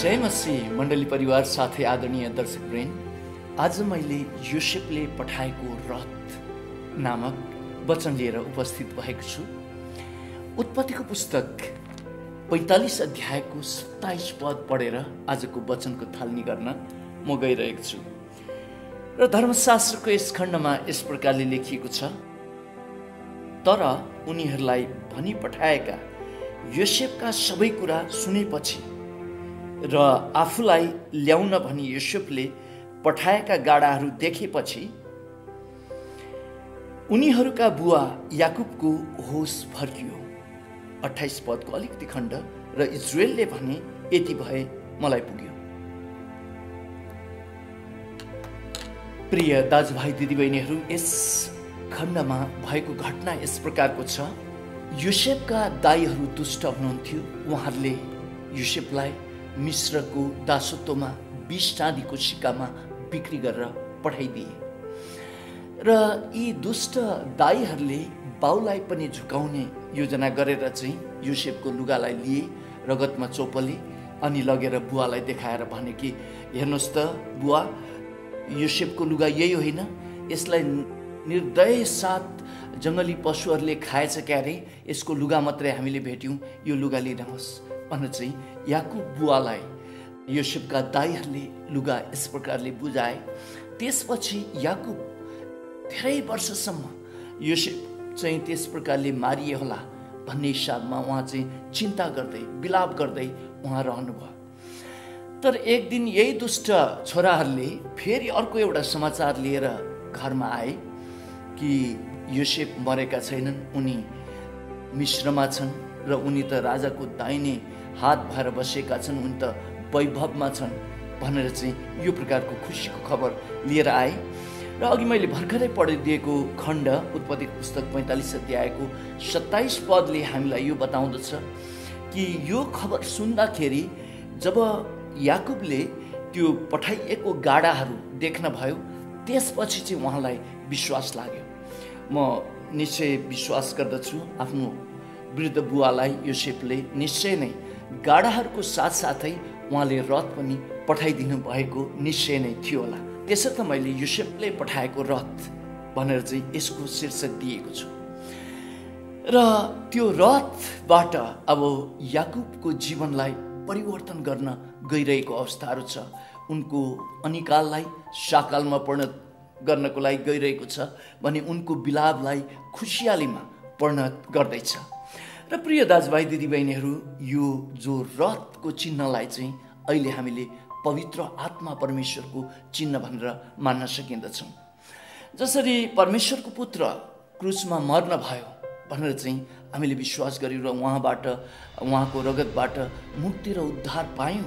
जय मसी मण्डली परिवार साथै आदरणीय दर्शक ब्रेन आज मैले योसेपले पठाएको रथ नामक वचन लिएर उपस्थित भएको छु। उत्पत्तिको पुस्तक पैँतालिस अध्यायको सत्ताइस पद पढेर आजको वचनको थालनी गर्न म गइरहेको छु। र धर्मशास्त्रको यस खण्डमा यस प्रकारले लेखिएको छ तर उनीहरूलाई भनी पठाएका योसेपका सबै कुरा सुनेपछि र आफूलाई ल्याउन भनी युसुफले पठाएका गाडाहरू देखेपछि उनीहरूका बुवा याकुबको होस फर्कियो। अठाइस पदको अलिकति खण्ड र इजरायलले भने यति भए मलाई पुग्यो। प्रिय दाजुभाइ दिदीबहिनीहरू यस खण्डमा भएको घटना यस प्रकारको छ। युसेफका दाईहरू दुष्ट हुनुहुन्थ्यो। उहाँहरूले युसेफलाई मिश्रको दासत्वमा बिस चाँदीको सिक्कामा बिक्री गरेर पठाइदिए। र यी दुष्ट दाईहरूले बाउलाई पनि झुकाउने योजना गरेर चाहिँ युसेफको लुगालाई लिए रगतमा चोपले अनि लगेर बुवालाई देखाएर भने कि हेर्नुहोस् त बुवा युसेफको लुगा यही होइन। यसलाई निर्दय साथ जङ्गली पशुहरूले खाएछ क्यारे यसको लुगा मात्रै हामीले भेट्यौँ यो लुगा लिनुहोस्। भनेर चाहिँ याकुब बुवालाई योसेफका दाईहरूले लुगा यस प्रकारले बुझाए। त्यसपछि याकुब धेरै वर्षसम्म योसेफ चाहिँ त्यस प्रकारले मारिए होला भन्ने हिसाबमा उहाँ चाहिँ चिन्ता गर्दै बिलाप गर्दै उहाँ रहनुभयो। तर एक दिन यही दुष्ट छोराहरूले फेरि अर्को एउटा समाचार लिएर घरमा आए कि योसेफ मरेका छैनन् उनी मिश्रमा छन् र उनी त राजाको दाहिने हात भएर बसेका छन् उनी त वैभवमा छन् भनेर चाहिँ यो प्रकारको खुसीको खबर लिएर आए। र अघि मैले भर्खरै पढिदिएको खण्ड उत्पत्ति पुस्तक पैँतालिस अध्यायको सत्ताइस पदले हामीलाई यो बताउँदछ कि यो खबर सुन्दाखेरि जब याकुबले त्यो पठाइएको गाडाहरू देख्न भयो त्यसपछि चाहिँ उहाँलाई विश्वास लाग्यो। म निश्चय विश्वास गर्दछु आफ्नो वृद्ध बुवालाई यो सेपले निश्चय नै गाडाहरूको साथसाथै उहाँले रथ पनि पठाइदिनु भएको निश्चय नै थियो होला। त्यसर्थ मैले युसेफले पठाएको रथ भनेर चाहिँ यसको शीर्षक दिएको छु। र त्यो रथबाट अब याकुबको जीवनलाई परिवर्तन गर्न गइरहेको अवस्थाहरू छ। उनको अनिकाललाई साकालमा परिणत गर्नको लागि गइरहेको छ भने उनको बिलापलाई खुसियालीमा परिणत गर्दैछ। र प्रिय दाजुभाइ दिदीबहिनीहरू यो जो रथको चिन्हलाई चाहिँ अहिले हामीले पवित्र आत्मा परमेश्वरको चिन्ह भनेर मान्न सकिँदछौँ जसरी परमेश्वरको पुत्र क्रुसमा मर्न भयो भनेर चाहिँ हामीले विश्वास गऱ्यौँ र उहाँबाट उहाँको रगतबाट मुक्ति र उद्धार पायौँ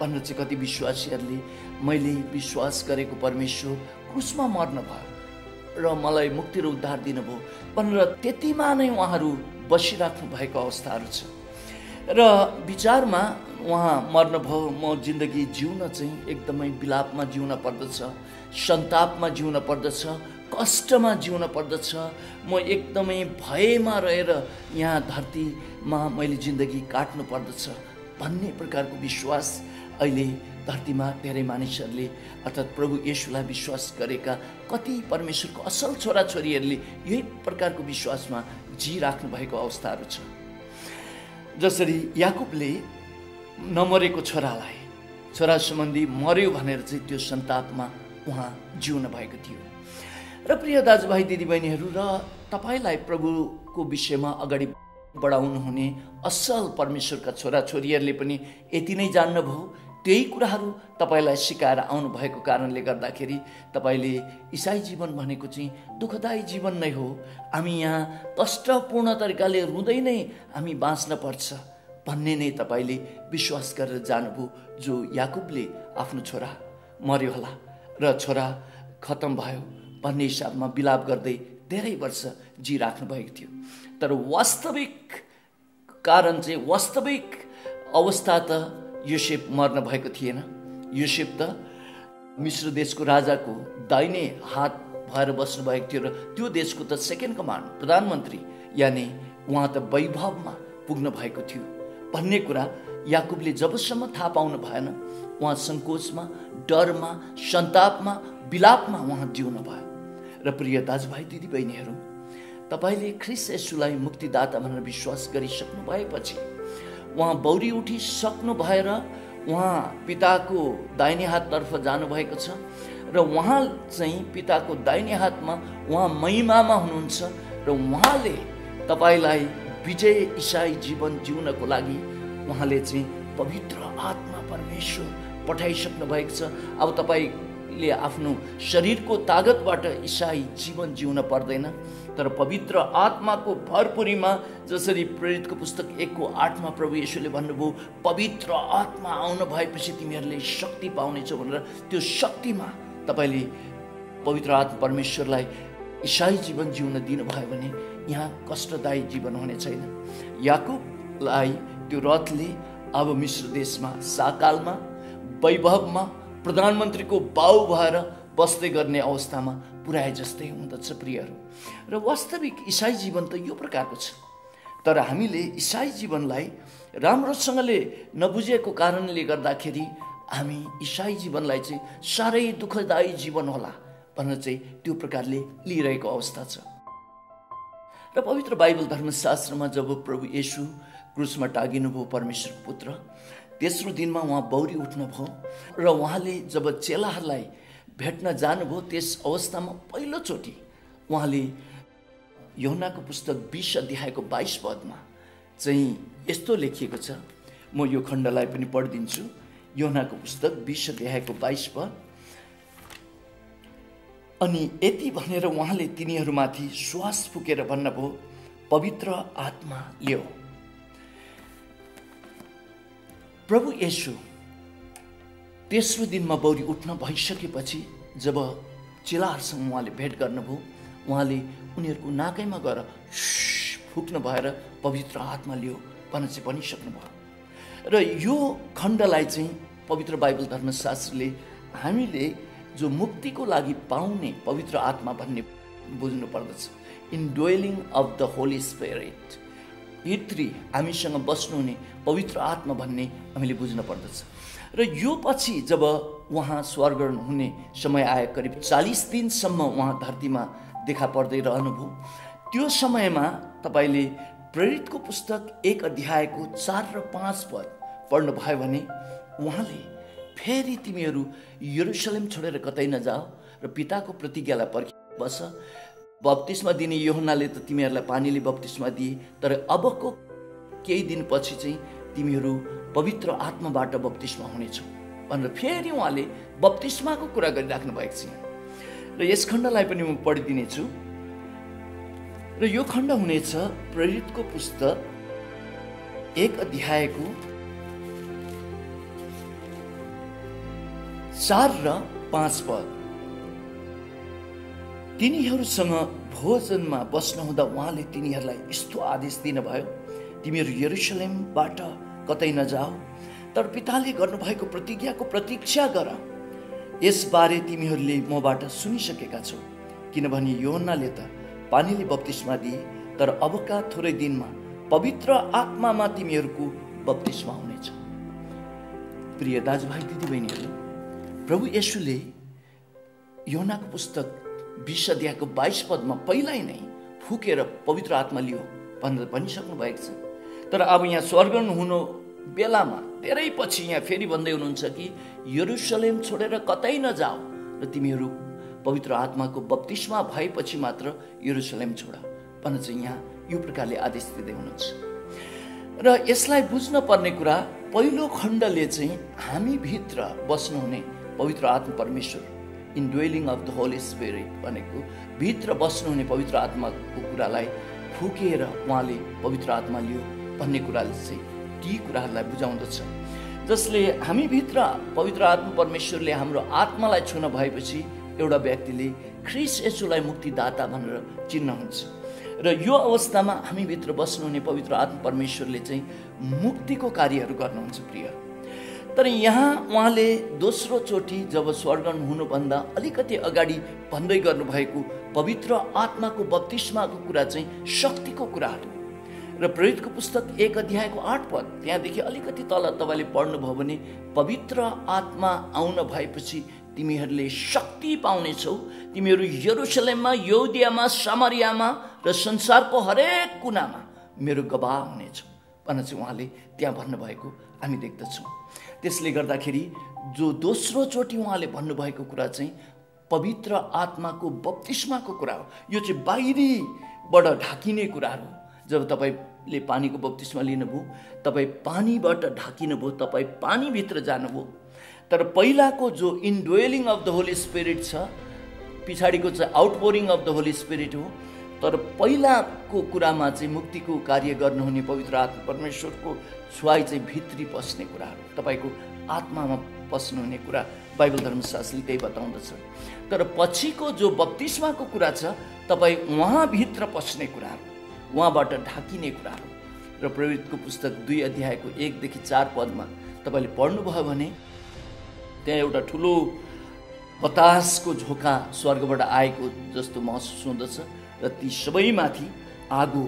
भनेर चाहिँ कति विश्वासीहरूले मैले विश्वास गरेको परमेश्वर क्रुसमा मर्न भयो र मलाई मुक्ति र उद्धार दिनुभयो भनेर त्यतिमा नै उहाँहरू बसिराख्नु भएको अवस्थाहरू छ। र विचारमा उहाँ मर्नुभयो म जिन्दगी जिउन चाहिँ एकदमै विलापमा जिउन पर्दछ सन्तापमा जिउन पर्दछ कष्टमा जिउन पर्दछ। म एकदमै भयमा रहेर यहाँ धरतीमा मैले जिन्दगी काट्नु पर्दछ भन्ने प्रकारको विश्वास अहिले धरतीमा धेरै मानिसहरूले अर्थात् प्रभु येसुलाई विश्वास गरेका कति परमेश्वरको असल छोराछोरीहरूले यही प्रकारको विश्वासमा जिराख्नु भएको अवस्थाहरू छ। जसरी याकुबले नमरेको छोरालाई छोरा सम्बन्धी मर्यो भनेर चाहिँ त्यो सन्तापमा उहाँ जिउन भएको थियो। र प्रिय दाजुभाइ दिदीबहिनीहरू र तपाईँलाई प्रभुको विषयमा अगाडि बढाउनु हुने असल परमेश्वरका छोराछोरीहरूले पनि यति नै जान्नुभयो। त्यही कुराहरू तपाईँलाई सिकाएर आउनुभएको कारणले गर्दाखेरि तपाईँले इसाई जीवन भनेको चाहिँ दुःखदायी जीवन नै हो। हामी यहाँ कष्टपूर्ण तरिकाले रुँदै नै हामी बाँच्न पर्छ भन्ने नै तपाईँले विश्वास गरेर जानुभयो जो याकुबले आफ्नो छोरा मर्यो होला र छोरा खतम भयो भन्ने हिसाबमा बिलाप गर्दै धेरै वर्ष जिराख्नु भएको थियो। तर वास्तविक कारण चाहिँ वास्तविक अवस्था त युसेफ मर्न भएको थिएन। युसेफ त मिश्र देशको राजाको दाहिने हात भएर बस्नुभएको थियो र त्यो देशको त सेकेन्ड कमान्ड प्रधानमन्त्री यानि उहाँ त वैभवमा पुग्न भएको थियो। भन्ने कुरा याकुबले जबसम्म थाहा पाउनु भएन उहाँ सङ्कोचमा डरमा सन्तापमा विलापमा उहाँ जिउनु भयो। र प्रिय दाजुभाइ दिदीबहिनीहरू तपाईँले ख्रिस यसुलाई मुक्तिदाता भनेर विश्वास गरिसक्नु भएपछि उहाँ बौरी उठिसक्नु भएर उहाँ पिताको दाहिने हाततर्फ जानुभएको छ र उहाँ चाहिँ पिताको दाहिने हातमा उहाँ महिमामा हुनुहुन्छ र उहाँले तपाईँलाई विजय इसाई जीवन जिउनको लागि उहाँले चाहिँ पवित्र आत्मा परमेश्वर पठाइसक्नु भएको छ। अब तपाईँले आफ्नो शरीरको तागतबाट इसाई जीवन जिउन पर्दैन। तर पवित्र आत्माको भरपुरीमा जसरी प्रेरितको पुस्तक एकको आठमा प्रभु येशुले भन्नुभयो पवित्र आत्मा आउनु भएपछि तिमीहरूले शक्ति पाउनेछौ भनेर। त्यो शक्तिमा तपाईँले पवित्र आत्मा परमेश्वरलाई इसाई जीवन जिउन दिनुभयो भने यहाँ कष्टदायी जीवन हुने छैन। याकुबलाई त्यो रथले अब मिश्र देशमा साकालमा वैभवमा प्रधानमन्त्रीको बाउ भएर बस्दै गर्ने अवस्थामा पुर्याए जस्तै हुँदछ प्रियहरू। र वास्तविक इसाई जीवन त यो प्रकारको छ। तर हामीले इसाई जीवनलाई राम्रोसँगले नबुझेको कारणले गर्दाखेरि हामी इसाई जीवनलाई चाहिँ साह्रै दुःखदायी जीवन होला भनेर चाहिँ त्यो प्रकारले लिइरहेको अवस्था छ। र पवित्र बाइबल धर्मशास्त्रमा जब प्रभु येसु क्रुसमा टागिनुभयो परमेश्वरको पुत्र तेस्रो दिनमा उहाँ बौरी उठ्नुभयो र उहाँले जब चेलाहरूलाई भेट्न जानुभयो त्यस अवस्थामा पहिलोचोटि उहाँले यौनाको पुस्तक बिस अध्यायको बाइस पदमा चाहिँ यस्तो लेखिएको छ। म यो खण्डलाई पनि पढिदिन्छु। यौनाको पुस्तक बिस अध्यायको बाइस पद। अनि यति भनेर उहाँले तिनीहरूमाथि श्वास फुकेर भन्नुभयो पवित्र आत्मा ल्याऊ प्रभु येसु तेस्रो दिनमा बौरी उठ्न भइसकेपछि जब चेलाहरूसँग उहाँले भेट गर्नुभयो उहाँले उनीहरूको नाकैमा गएर फुक्नु भएर पवित्र आत्मा लियो भनेर चाहिँ भनिसक्नुभयो। र यो खण्डलाई चाहिँ पवित्र बाइबल धर्मशास्त्रले हामीले जो मुक्तिको लागि पाउने पवित्र आत्मा भन्ने बुझ्नु पर्दछ। Indwelling of the Holy Spirit भित्री हामीसँग बस्नुहुने पवित्र आत्मा भन्ने हामीले बुझ्न पर्दछ। र यो पछि जब उहाँ स्वर्ग हुने समय आयो करिब चालिस दिनसम्म उहाँ धरतीमा देखा पर्दै रहनुभयो त्यो समयमा तपाईँले प्रेरितको पुस्तक एक अध्यायको चार र पाँच पद पढ्नुभयो भने उहाँले फेरि तिमीहरू यरुसलेम छोडेर कतै नजाओ र पिताको प्रतिज्ञालाई पर्खि बस बत्तिसमा दिने योहनाले त तिमीहरूलाई पानीले बत्तिसमा दिए तर अबको केही दिनपछि चाहिँ तिमीहरू पवित्र आत्माबाट बत्तिसमा हुनेछौ। भनेर फेरि उहाँले बत्तिसमाको कुरा गरिराख्नु भएको छ। र यस खण्डलाई पनि म पढिदिनेछु। र यो खण्ड हुनेछ प्रेरितको पुस्तक एक अध्यायको चार र पाँच पद। तिनीहरूसँग भोजनमा बस्नुहुँदा उहाँले तिनीहरूलाई यस्तो आदेश दिनुभयो तिमीहरू यरुसलेमबाट कतै नजाऊ तर पिताले गर्नुभएको प्रतिज्ञाको प्रतीक्षा गर। यसबारे तिमीहरूले मबाट सुनिसकेका छौ किनभने योहन्नाले त पानीले बत्तिसमा दिए तर अबका थोरै दिनमा पवित्र आत्मामा तिमीहरूको बत्तिसमा हुनेछ। प्रिय दाजुभाइ दिदीबहिनीहरू प्रभु येसुले योनाको पुस्तक बिस अध्यायको बाइस पदमा पहिल्यै नै फुकेर पवित्र आत्मा लियो भनेर भनिसक्नु भएको छ। तर अब यहाँ स्वर्ग हुनु बेलामा धेरै पछि यहाँ फेरि भन्दै हुनुहुन्छ कि यरुसलेम छोडेर कतै नजाऊ र तिमीहरू पवित्र आत्माको बत्तिसमा भएपछि मात्र यरुसलेम छोड भनेर चाहिँ यहाँ यो प्रकारले आदेश दिँदै हुनुहुन्छ। र यसलाई बुझ्न पर्ने कुरा पहिलो खण्डले चाहिँ हामीभित्र बस्नुहुने पवित्र आत्मा परमेश्वर indwelling of the Holy Spirit भनेको भित्र बस्नुहुने पवित्र आत्माको कुरालाई फुकेर उहाँले पवित्र आत्मा लियो भन्ने कुराले चाहिँ ती कुराहरूलाई बुझाउँदछ। जसले हामीभित्र पवित्र आत्मा परमेश्वरले हाम्रो आत्मालाई छुन भएपछि एउटा व्यक्तिले ख्रिस यसुलाई मुक्तिदाता भनेर चिन्न हुन्छ। र यो अवस्थामा हामीभित्र बस्नुहुने पवित्र आत्मा परमेश्वरले चाहिँ मुक्तिको कार्यहरू गर्नुहुन्छ प्रिय। तर यहाँ उहाँले दोस्रो चोटि जब स्वर्गन हुनुभन्दा अलिकति अगाडि भन्दै गर्नुभएको पवित्र आत्माको बत्तिसमाको कुरा चाहिँ शक्तिको कुराहरू र प्रेरितको पुस्तक एक अध्यायको आठ पद त्यहाँदेखि अलिकति तल तपाईँले पढ्नुभयो भने पवित्र आत्मा आउन भएपछि तिमीहरूले शक्ति पाउनेछौ। तिमीहरू यरुसलेममा यौदियामा सामरियामा र संसारको हरेक कुनामा मेरो गवाह हुनेछौ। भनेर चाहिँ उहाँले त्यहाँ भन्नुभएको हामी देख्दछौँ। त्यसले गर्दाखेरि जो दोस्रो चोटि उहाँले भन्नुभएको कुरा चाहिँ पवित्र आत्माको बत्तिस्माको कुरा हो। यो चाहिँ बाहिरीबाट ढाकिने कुराहरू जब तपाईँले पानीको बत्तिस्मा लिनुभयो तपाईँ पानीबाट ढाकिनुभयो तपाईँ पानीभित्र जानुभयो। तर पहिलाको जो indwelling of the Holy Spirit छ पछाडिको चाहिँ outpouring of the Holy Spirit हो तर पहिलाको कुरामा चाहिँ मुक्तिको कार्य गर्नुहुने पवित्र आत्मा परमेश्वरको छुवाई चाहिँ भित्री पस्ने कुराहरू तपाईँको आत्मामा पस्नुहुने कुरा बाइबल धर्मशास्त्रले त्यही बताउँदछ। तर पछिको जो बत्तिसमाको कुरा छ तपाईँ उहाँभित्र पस्ने कुराहरू उहाँबाट ढाकिने कुराहरू र प्रवृत्तिको पुस्तक दुई अध्यायको एकदेखि चार पदमा तपाईँले पढ्नुभयो भने त्यहाँ एउटा ठुलो बतासको झोका स्वर्गबाट आएको जस्तो महसुस हुँदछ। र ती सबैमाथि आगो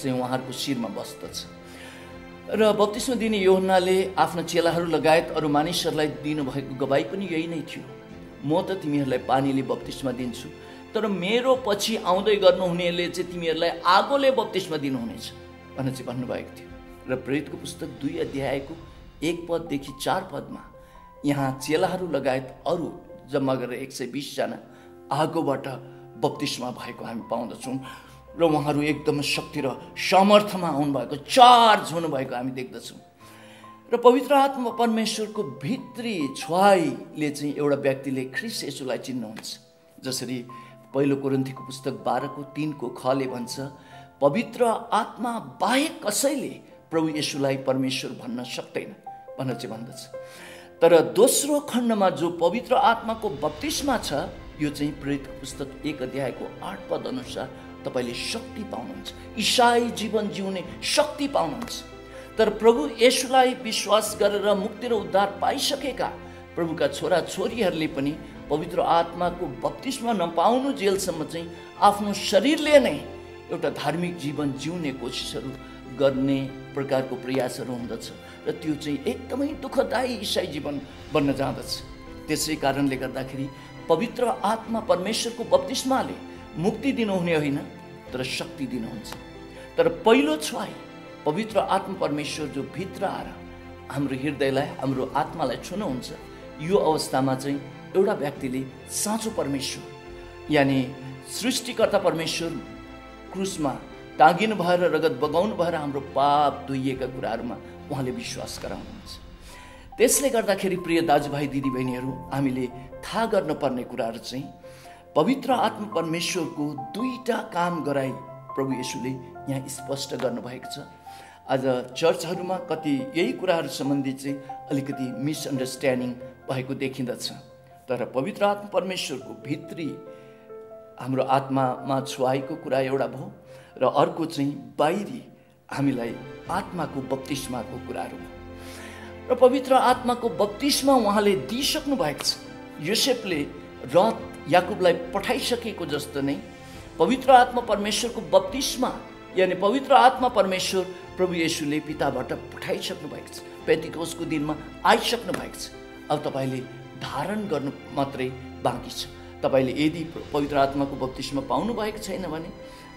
चाहिँ उहाँहरूको शिरमा बस्दछ। र बत्तिसमा दिने योहनाले आफ्ना चेलाहरू लगायत अरू मानिसहरूलाई दिनुभएको गवाई पनि यही नै थियो। म त तिमीहरूलाई पानीले बत्तिसमा दिन्छु तर मेरो पछि आउँदै गर्नुहुनेले चाहिँ तिमीहरूलाई आगोले बत्तिसमा दिनुहुनेछ भनेर चाहिँ भन्नुभएको थियो। र प्रेरितको पुस्तक दुई अध्यायको एक पददेखि चार पदमा यहाँ चेलाहरू लगायत अरू जम्मा गरेर एक सय बिसजना आगोबाट बत्तिसमा भएको हामी पाउँदछौँ र उहाँहरू एकदम शक्ति र सामर्थ्यमा आउनुभएको चार्ज हुनुभएको हामी देख्दछौँ। र पवित्र आत्मा परमेश्वरको भित्री छुवाईले चाहिँ एउटा व्यक्तिले ख्रिस यसुलाई चिन्नुहुन्छ। जसरी पहिलो कोरन्थीको पुस्तक बाह्रको तिनको खले भन्छ पवित्र आत्मा बाहेक कसैले प्रभु यसुलाई परमेश्वर भन्न सक्दैन भनेर चाहिँ भन्दछ। तर दोस्रो खण्डमा जो पवित्र आत्माको बत्तिसमा छ यो चाहिँ प्रेरित पुस्तक एक अध्यायको आठ पद अनुसार तपाईँले शक्ति पाउनुहुन्छ। इसाई जीवन जिउने शक्ति पाउनुहुन्छ। तर प्रभु यसुलाई विश्वास गरेर मुक्ति र उद्धार पाइसकेका प्रभुका छोरा छोरीहरूले पनि पवित्र आत्माको बत्तिसमा नपाउनु जेलसम्म चाहिँ आफ्नो शरीरले नै एउटा धार्मिक जीवन जिउने कोसिसहरू गर्ने प्रकारको प्रयासहरू हुँदछ र त्यो चाहिँ एकदमै दुःखदायी इसाई जीवन बन्न जाँदछ। त्यसै कारणले गर्दाखेरि पवित्र आत्मा परमेश्वरको बत्तिस्माले मुक्ति दिनुहुने होइन तर शक्ति दिनुहुन्छ तर पहिलो छुवाई पवित्र आत्मा परमेश्वर जो भित्र आएर हाम्रो हृदयलाई हाम्रो आत्मालाई छुनुहुन्छ यो अवस्थामा चाहिँ एउटा व्यक्तिले साँचो परमेश्वर यानि सृष्टिकर्ता परमेश्वर क्रुसमा टाँगिनु भएर रगत बगाउनु भएर हाम्रो पाप धोइएका कुराहरूमा उहाँले विश्वास गराउनुहुन्छ। त्यसले गर्दाखेरि प्रिय दाजुभाइ दिदीबहिनीहरू हामीले थाहा गर्नुपर्ने कुराहरू चाहिँ पवित्र आत्मा परमेश्वरको दुईवटा काम गराई प्रभु येसुले यहाँ स्पष्ट गर्नुभएको छ। आज चर्चहरूमा कति यही कुराहरू सम्बन्धी चाहिँ अलिकति मिसअन्डरस्ट्यान्डिङ भएको देखिँदछ। तर पवित्र आत्मा परमेश्वरको भित्री हाम्रो आत्मामा छुवाएको कुरा एउटा भयो र अर्को चाहिँ बाहिरी हामीलाई आत्माको बत्तिसमाको कुराहरू र पवित्र आत्माको बत्तिसमा उहाँले दिइसक्नु भएको छ। योसेफले रथ याकुबलाई पठाइसकेको जस्तो नै पवित्र आत्मा परमेश्वरको बत्तिसमा यानि पवित्र आत्मा परमेश्वर प्रभु येसुले पिताबाट पठाइसक्नु भएको छ। पेतिकोसको दिनमा आइसक्नु भएको छ। अब तपाईँले धारण गर्नु मात्रै बाँकी छ। तपाईँले यदि पवित्र आत्माको बत्तिसमा पाउनु भएको छैन भने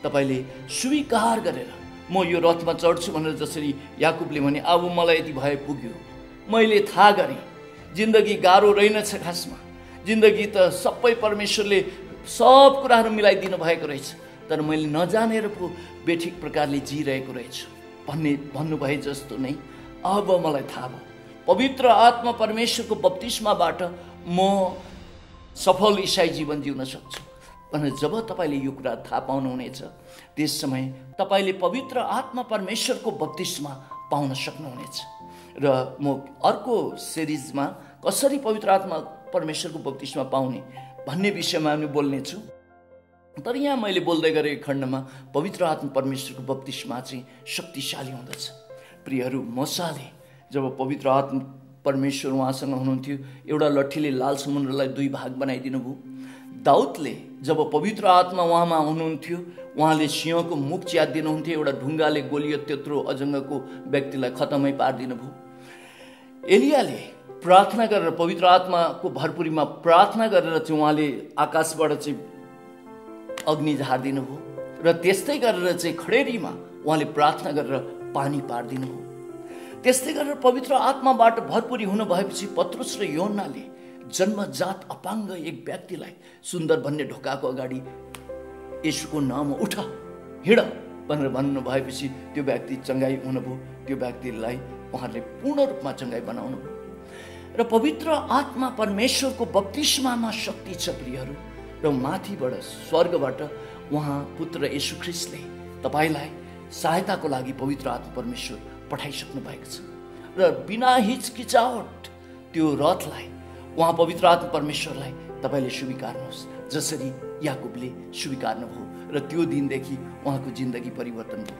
तपाईँले स्वीकार गरेर म यो रथमा चढ्छु भनेर जसरी याकुबले भने अब मलाई यति भए पुग्यो। मैले थाहा गरेँ। जिन्दगी गाह्रो रहेनछ खासमा। जिन्दगी त सबै परमेश्वरले सब कुराहरू मिलाइदिनु भएको रहेछ। तर मैले नजानेर पो बेठिक प्रकारले जिरहेको रहेछु। भन्ने भन्नुभए जस्तो नै अब मलाई थाहा भयो। पवित्र आत्मा परमेश्वरको बत्तिसमाबाट म सफल इसाई जीवन जिउन सक्छु। भनेर जब तपाईँले यो कुरा थाहा पाउनुहुनेछ त्यस समय तपाईँले पवित्र आत्मा परमेश्वरको बत्तिसमा पाउन सक्नुहुनेछ। र म अर्को सिरिजमा कसरी पवित्र आत्मा परमेश्वरको बत्तिसमा पाउने भन्ने विषयमा हामी बोल्नेछु। तर यहाँ मैले बोल्दै गरेको खण्डमा पवित्र आत्मा परमेश्वरको बत्तिसमा चाहिँ शक्तिशाली हुँदछ। प्रियहरू मसाले जब पवित्र आत्मा परमेश्वर उहाँसँग हुनुहुन्थ्यो एउटा लट्ठीले लाल समुद्रलाई दुई भाग बनाइदिनु भयो। दाउदले जब पवित्र आत्मा उहाँमा हुनुहुन्थ्यो उहाँले सिंहको मुख च्यादिनुहुन्थ्यो एउटा ढुङ्गाले गोलियो त्यत्रो अजङ्गको व्यक्तिलाई खतमै पारिदिनु भयो। एलियाले प्रार्थना गरेर पवित्र आत्माको भरपुरीमा प्रार्थना गरेर चाहिँ उहाँले आकाशबाट चाहिँ अग्नि झारिदिनु भयो र त्यस्तै गरेर चाहिँ खडेरीमा उहाँले प्रार्थना गरेर पानी पारिदिनु भयो त्यस्तै गरेर पवित्र आत्माबाट भरपुरी हुनु भएपछि पत्रुस र योन्नाले जन्मजात अपाङ्ग एक व्यक्तिलाई सुन्दर भन्ने ढोकाको अगाडि यसुको नाम उठ हिँड भनेर भन्नु भएपछि त्यो व्यक्ति चङ्गाई हुनुभयो। त्यो व्यक्तिलाई उहाँले पूर्ण रूपमा चङ्गाई बनाउनु र पवित्र आत्मा परमेश्वरको बत्तिसमामा शक्ति छ प्रियहरू। र माथिबाट स्वर्गबाट उहाँ पुत्र ख्रिस्टले तपाईँलाई सहायताको लागि पवित्र आत्मा परमेश्वर पठाइसक्नु भएको छ। र बिना हिचकिचावट त्यो रथलाई उहाँ पवित्र आत्मा परमेश्वरलाई तपाईँले स्वीकार्नुहोस् जसरी याकुबले स्वीकार्नुभयो। र त्यो दिनदेखि उहाँको जिन्दगी परिवर्तन भयो।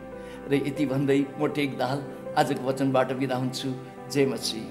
र यति भन्दै म टेक दाल आजको वचनबाट बिदा हुन्छु। जय मसी